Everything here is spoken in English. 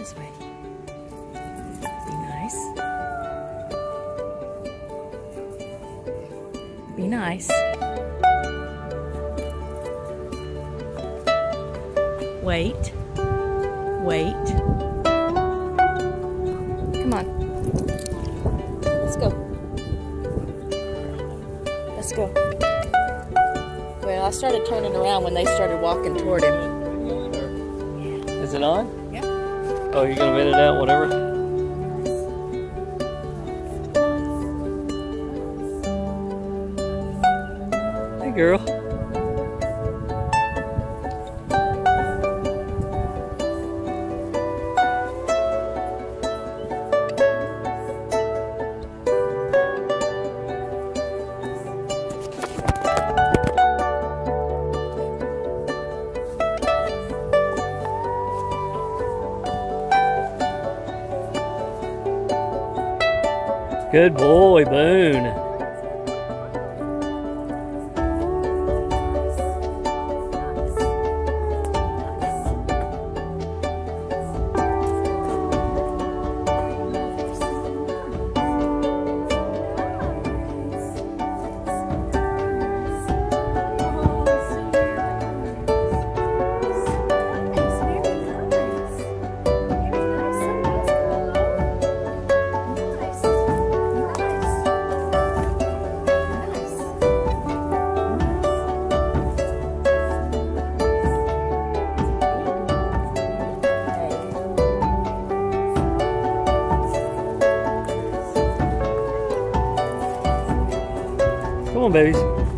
this way. Be nice. Be nice. Wait. Wait. Come on. Let's go. Let's go. Well, I started turning around when they started walking toward him. Is it on? Oh, you're gonna edit out whatever? Hey, girl. Good boy, Boone. Come on, babies.